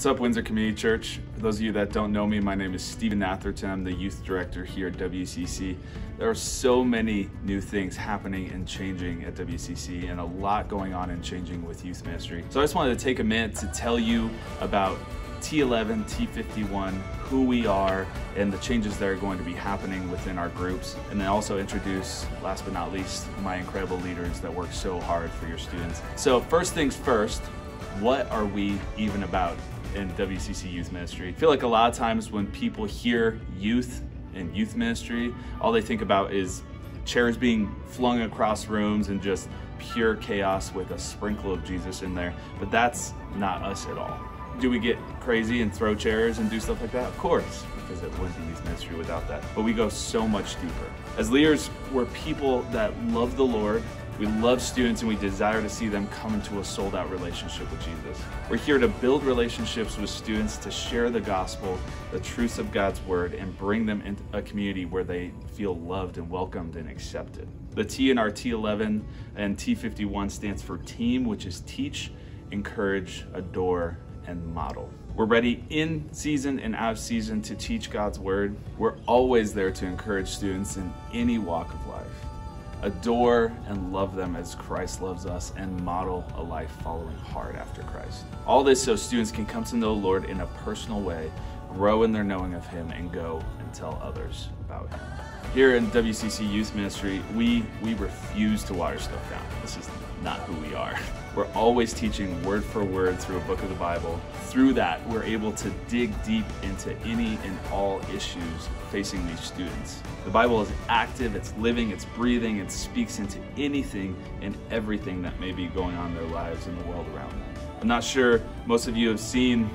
What's up, Windsor Community Church? For those of you that don't know me, my name is Stephen Atherton. I'm the youth director here at WCC. There are so many new things happening and changing at WCC, and a lot going on and changing with youth ministry. So I just wanted to take a minute to tell you about T11, T51, who we are, and the changes that are going to be happening within our groups. And then also introduce, last but not least, my incredible leaders that work so hard for your students. So, first things first, what are we even about? In WCC Youth Ministry. I feel like a lot of times when people hear youth and youth ministry, all they think about is chairs being flung across rooms and just pure chaos with a sprinkle of Jesus in there. But that's not us at all. Do we get crazy and throw chairs and do stuff like that? Of course, because it wouldn't be youth ministry without that. But we go so much deeper. As leaders, we're people that love the Lord we love students and we desire to see them come into a sold out relationship with Jesus. We're here to build relationships with students to share the gospel, the truths of God's word, and bring them into a community where they feel loved and welcomed and accepted. The T in our T11 and T51 stands for team, which is teach, encourage, adore, and model. We're ready in season and out of season to teach God's word. We're always there to encourage students in any walk of life adore and love them as Christ loves us, and model a life following hard after Christ. All this so students can come to know the Lord in a personal way, grow in their knowing of Him, and go and tell others about Him. Here in WCC Youth Ministry, we, we refuse to water stuff down. This is not who we are. We're always teaching word for word through a book of the Bible. Through that, we're able to dig deep into any and all issues facing these students. The Bible is active, it's living, it's breathing, it speaks into anything and everything that may be going on in their lives and the world around them. I'm not sure most of you have seen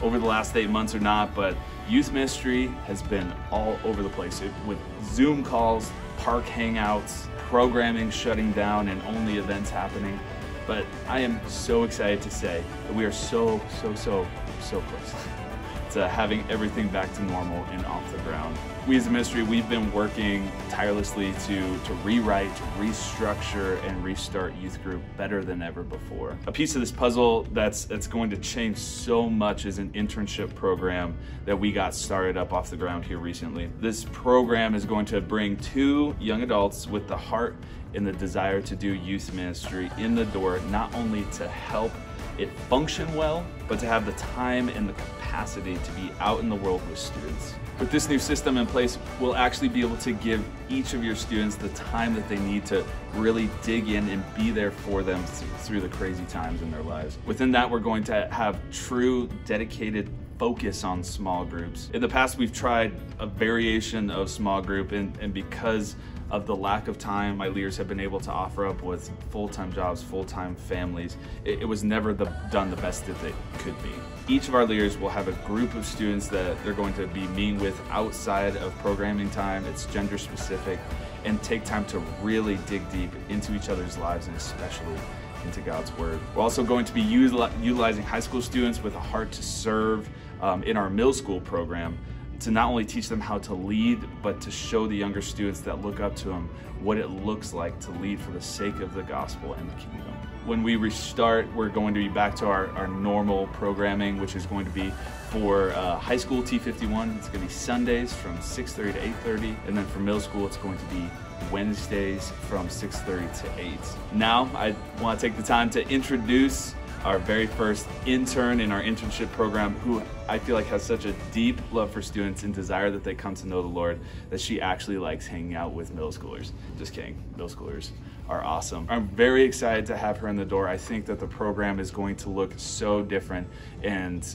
over the last eight months or not, but youth ministry has been all over the place with Zoom calls, park hangouts, programming shutting down, and only events happening. But I am so excited to say that we are so, so, so, so close to having everything back to normal and off the ground. We as a ministry, we've been working tirelessly to, to rewrite, to restructure, and restart youth group better than ever before. A piece of this puzzle that's, that's going to change so much is an internship program that we got started up off the ground here recently. This program is going to bring two young adults with the heart and the desire to do youth ministry in the door, not only to help it function well, but to have the time and the capacity to be out in the world with students. With this new system in place, we'll actually be able to give each of your students the time that they need to really dig in and be there for them through the crazy times in their lives. Within that, we're going to have true, dedicated focus on small groups. In the past, we've tried a variation of small group, and, and because of the lack of time my leaders have been able to offer up with full-time jobs, full-time families, it, it was never the, done the best that it could be. Each of our leaders will have a group of students that they're going to be meeting with outside of programming time. It's gender specific and take time to really dig deep into each other's lives and especially into God's Word. We're also going to be utilizing high school students with a heart to serve um, in our middle school program to not only teach them how to lead, but to show the younger students that look up to them what it looks like to lead for the sake of the gospel and the kingdom. When we restart, we're going to be back to our, our normal programming, which is going to be for uh, high school T51, it's going to be Sundays from 6.30 to 8.30, and then for middle school, it's going to be Wednesdays from 6.30 to 8. Now, I want to take the time to introduce our very first intern in our internship program who I feel like has such a deep love for students and desire that they come to know the Lord that she actually likes hanging out with middle schoolers. Just kidding, middle schoolers are awesome. I'm very excited to have her in the door. I think that the program is going to look so different and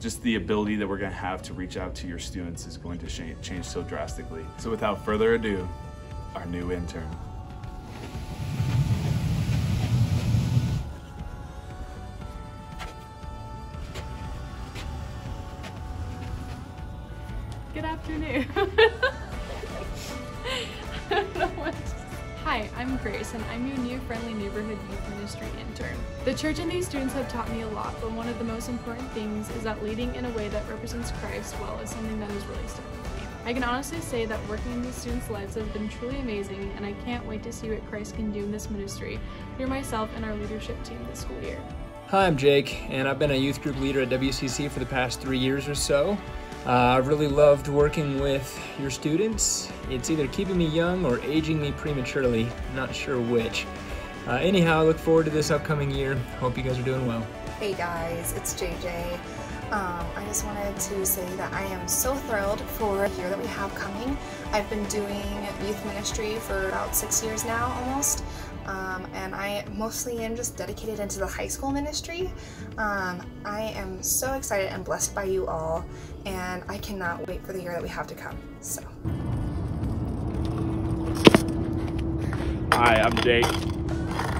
just the ability that we're going to have to reach out to your students is going to change so drastically. So without further ado, our new intern. Good afternoon. Hi, I'm Grace, and I'm your new Friendly Neighborhood Youth Ministry intern. The church and these students have taught me a lot, but one of the most important things is that leading in a way that represents Christ well is something that is really stuck with me. I can honestly say that working in these students' lives has been truly amazing, and I can't wait to see what Christ can do in this ministry through myself and our leadership team this school year. Hi, I'm Jake, and I've been a youth group leader at WCC for the past three years or so. Uh, I've really loved working with your students. It's either keeping me young or aging me prematurely, not sure which. Uh, anyhow, I look forward to this upcoming year. Hope you guys are doing well. Hey guys, it's JJ. Um, I just wanted to say that I am so thrilled for the year that we have coming. I've been doing youth ministry for about six years now almost. Um, and I mostly am just dedicated into the high school ministry. Um, I am so excited and blessed by you all, and I cannot wait for the year that we have to come. So. Hi, I'm Jake.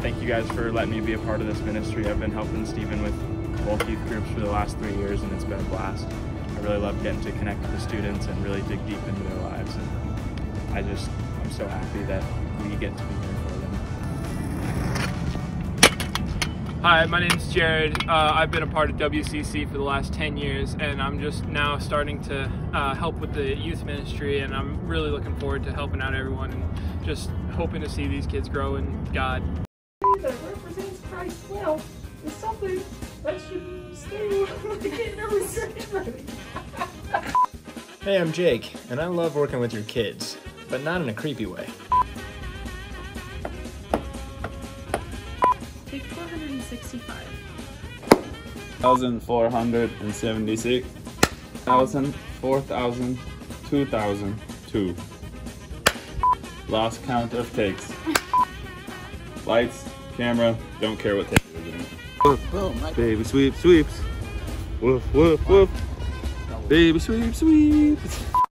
Thank you guys for letting me be a part of this ministry. I've been helping Stephen with both youth groups for the last three years, and it's been a blast. I really love getting to connect with the students and really dig deep into their lives. And I just, I'm so happy that we get to be here for them. Hi, my name's Jared. Uh, I've been a part of WCC for the last 10 years, and I'm just now starting to uh, help with the youth ministry, and I'm really looking forward to helping out everyone and just hoping to see these kids grow in God. That represents Christ well is something that should stay like never say Hey, I'm Jake, and I love working with your kids, but not in a creepy way. Take 465. thousand four hundred and seventy-six thousand four thousand two thousand two. Lost count of takes. Lights, camera, don't care what take it is. Baby sweep sweeps. Woof woof woof. Baby sweep sweeps.